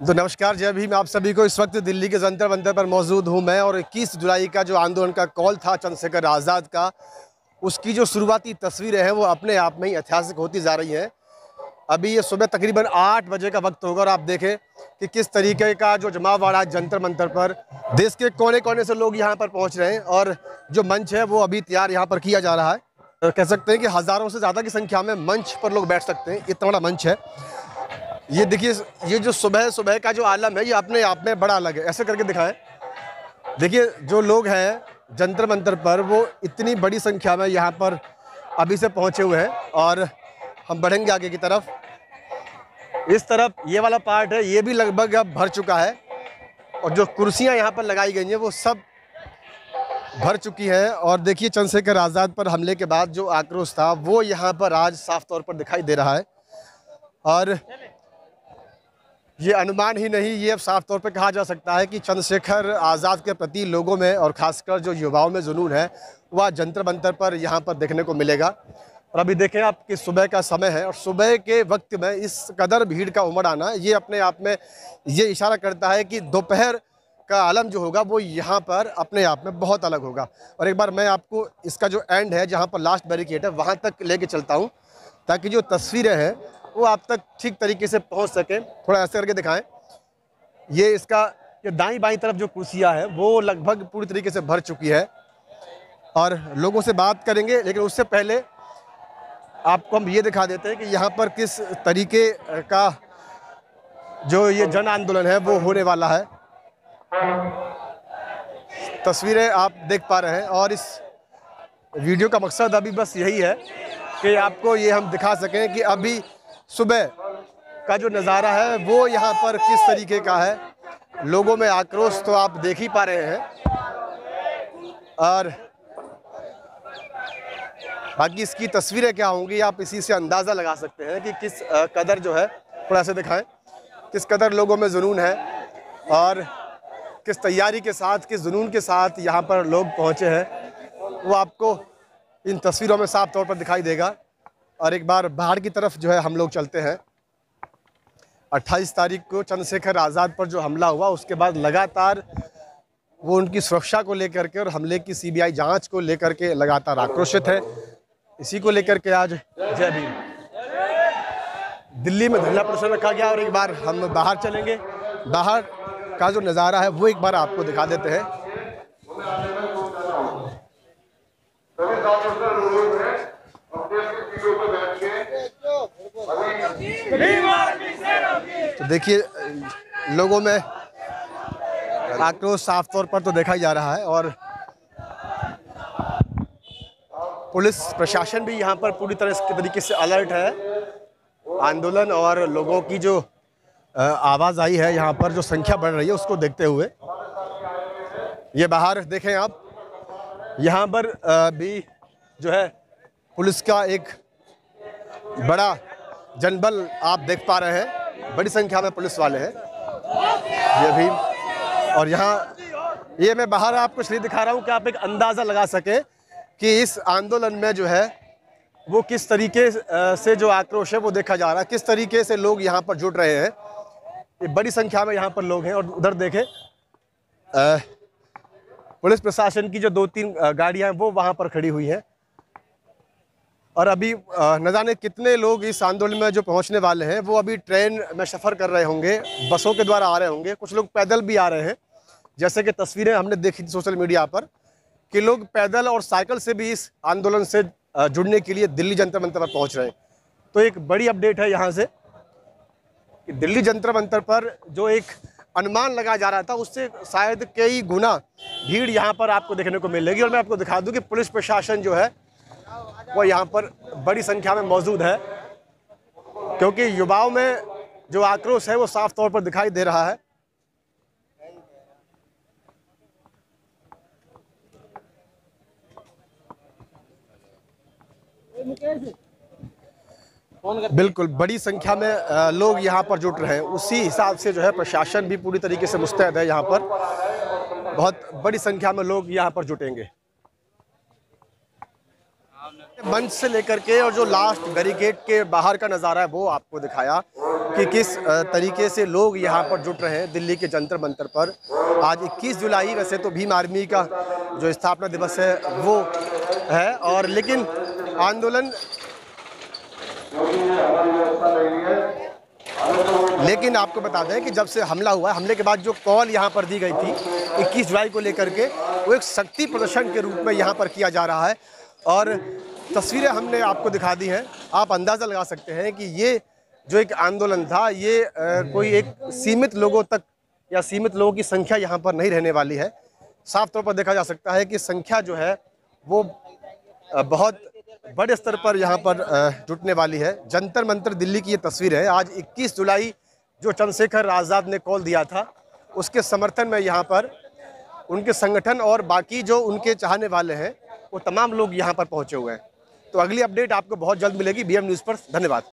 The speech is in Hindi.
तो नमस्कार, जय भीम। आप सभी को इस वक्त दिल्ली के जंतर मंतर पर मौजूद हूँ मैं और 21 जुलाई का जो आंदोलन का कॉल था चंद्रशेखर आज़ाद का, उसकी जो शुरुआती तस्वीरें हैं, वो अपने आप में ही ऐतिहासिक होती जा रही हैं। अभी ये सुबह तकरीबन आठ बजे का वक्त होगा और आप देखें कि किस तरीके का जो जमावड़ा जंतर मंतर पर, देश के कोने कोने से लोग यहाँ पर पहुँच रहे हैं और जो मंच है, वो अभी तैयार यहाँ पर किया जा रहा है। कह सकते हैं कि हज़ारों से ज़्यादा की संख्या में मंच पर लोग बैठ सकते हैं, इतना बड़ा मंच है। ये देखिए, ये जो सुबह सुबह का जो आलम है, ये अपने आप में बड़ा अलग है। ऐसे करके दिखाएँ। देखिए, जो लोग हैं, जंतर मंतर पर, वो इतनी बड़ी संख्या में यहाँ पर अभी से पहुँचे हुए हैं और हम बढ़ेंगे आगे की तरफ़। इस तरफ़ ये वाला पार्ट है, ये भी लगभग अब भर चुका है और जो कुर्सियाँ यहाँ पर लगाई गई हैं, वो सब भर चुकी हैं और देखिए, चंद्रशेखर आज़ाद पर हमले के बाद जो आक्रोश था, वो यहाँ पर आज साफ़ तौर पर दिखाई दे रहा है। और ये अनुमान ही नहीं, ये अब साफ़ तौर पे कहा जा सकता है कि चंद्रशेखर आज़ाद के प्रति लोगों में और ख़ासकर जो युवाओं में जुनून है, वह जंतर मंतर पर यहाँ पर देखने को मिलेगा। और अभी देखें आप कि सुबह का समय है और सुबह के वक्त में इस कदर भीड़ का उमड़ आना, ये अपने आप में ये इशारा करता है कि दोपहर का आलम जो होगा, वो यहाँ पर अपने आप में बहुत अलग होगा। और एक बार मैं आपको इसका जो एंड है, जहाँ पर लास्ट बैरिकेड है, वहाँ तक लेके चलता हूँ, ताकि जो तस्वीरें हैं वो आप तक ठीक तरीके से पहुँच सके। थोड़ा ऐसे करके दिखाएँ। ये इसका, ये दाई बाई तरफ़ जो कुर्सियाँ है, वो लगभग पूरी तरीके से भर चुकी है। और लोगों से बात करेंगे, लेकिन उससे पहले आपको हम ये दिखा देते हैं कि यहाँ पर किस तरीके का जो ये जन आंदोलन है, वो होने वाला है। तस्वीरें आप देख पा रहे हैं, और इस वीडियो का मकसद अभी बस यही है कि आपको ये हम दिखा सकें कि अभी सुबह का जो नज़ारा है, वो यहाँ पर किस तरीके का है? लोगों में आक्रोश तो आप देख ही पा रहे हैं। और बाकी इसकी तस्वीरें क्या होंगी, आप इसी से अंदाज़ा लगा सकते हैं कि किस कदर जो है, थोड़ा सा दिखाएँ। किस कदर लोगों में जुनून है और किस तैयारी के साथ, किस जुनून के साथ यहाँ पर लोग पहुँचे हैं, वो आपको इन तस्वीरों में साफ़ तौर पर दिखाई देगा। और एक बार बाहर की तरफ़ जो है हम लोग चलते हैं। 28 तारीख को चंद्रशेखर आज़ाद पर जो हमला हुआ, उसके बाद लगातार वो उनकी सुरक्षा को लेकर के और हमले की सीबीआई जाँच को लेकर के लगातार आक्रोशित है। इसी को लेकर के आज जय भीम। दिल्ली में धरना प्रदर्शन रखा गया और एक बार हम बाहर चलेंगे। बाहर का जो नज़ारा है, वो एक बार आपको दिखा देते हैं। तो देखिए, लोगों में आक्रोश साफ़ तौर पर तो देखा जा रहा है और पुलिस प्रशासन भी यहाँ पर पूरी तरह तरीके से अलर्ट है। आंदोलन और लोगों की जो आवाज़ आई है यहाँ पर, जो संख्या बढ़ रही है उसको देखते हुए। ये बाहर देखें आप, यहाँ पर भी जो है पुलिस का एक बड़ा जनबल आप देख पा रहे हैं, बड़ी संख्या में पुलिस वाले हैं। ये भी, और यहाँ, ये मैं बाहर आपको इसलिए दिखा रहा हूँ कि आप एक अंदाज़ा लगा सकें कि इस आंदोलन में जो है, वो किस तरीके से जो आक्रोश है वो देखा जा रहा है। किस तरीके से लोग यहाँ पर जुट रहे हैं। ये बड़ी संख्या में यहाँ पर लोग हैं, और उधर देखें पुलिस प्रशासन की जो दो तीन गाड़ियाँ हैं, वो वहाँ पर खड़ी हुई हैं। और अभी न जाने कितने लोग इस आंदोलन में जो पहुँचने वाले हैं, वो अभी ट्रेन में सफ़र कर रहे होंगे, बसों के द्वारा आ रहे होंगे। कुछ लोग पैदल भी आ रहे हैं। जैसे कि तस्वीरें हमने देखी थी सोशल मीडिया पर, कि लोग पैदल और साइकिल से भी इस आंदोलन से जुड़ने के लिए दिल्ली जंतर मंतर पर पहुँच रहे हैं। तो एक बड़ी अपडेट है यहाँ से, कि दिल्ली जंतर मंतर पर जो एक अनुमान लगाया जा रहा था, उससे शायद कई गुना भीड़ यहाँ पर आपको देखने को मिलेगी। और मैं आपको दिखा दूँ कि पुलिस प्रशासन जो है वो यहाँ पर बड़ी संख्या में मौजूद है, क्योंकि युवाओं में जो आक्रोश है वो साफ़ तौर पर दिखाई दे रहा है। बिल्कुल, बड़ी संख्या में लोग यहाँ पर जुट रहे हैं। उसी हिसाब से जो है प्रशासन भी पूरी तरीके से मुस्तैद है यहाँ पर। बहुत बड़ी संख्या में लोग यहाँ पर जुटेंगे। मंच से लेकर के और जो लास्ट बैरिकेड के बाहर का नज़ारा है, वो आपको दिखाया कि किस तरीके से लोग यहाँ पर जुट रहे हैं दिल्ली के जंतर मंतर पर। आज 21 जुलाई, वैसे तो भीम आर्मी का जो स्थापना दिवस है, वो है और लेकिन आंदोलन लेकिन आपको बता दें कि जब से हमला हुआ हमले के बाद जो कॉल यहाँ पर दी गई थी 21 जुलाई को लेकर के, वो एक शक्ति प्रदर्शन के रूप में यहाँ पर किया जा रहा है। और तस्वीरें हमने आपको दिखा दी हैं। आप अंदाज़ा लगा सकते हैं कि ये जो एक आंदोलन था, ये कोई एक सीमित लोगों तक या सीमित लोगों की संख्या यहाँ पर नहीं रहने वाली है। साफ़ तौर पर देखा जा सकता है कि संख्या जो है, वो बहुत बड़े स्तर पर यहाँ पर जुटने वाली है। जंतर मंतर दिल्ली की ये तस्वीर है। आज 21 जुलाई जो चंद्रशेखर आज़ाद ने कॉल दिया था, उसके समर्थन में यहाँ पर उनके संगठन और बाकी जो उनके चाहने वाले हैं वो तमाम लोग यहाँ पर पहुँचे हुए हैं। तो अगली अपडेट आपको बहुत जल्द मिलेगी। बीएम न्यूज़ पर। धन्यवाद।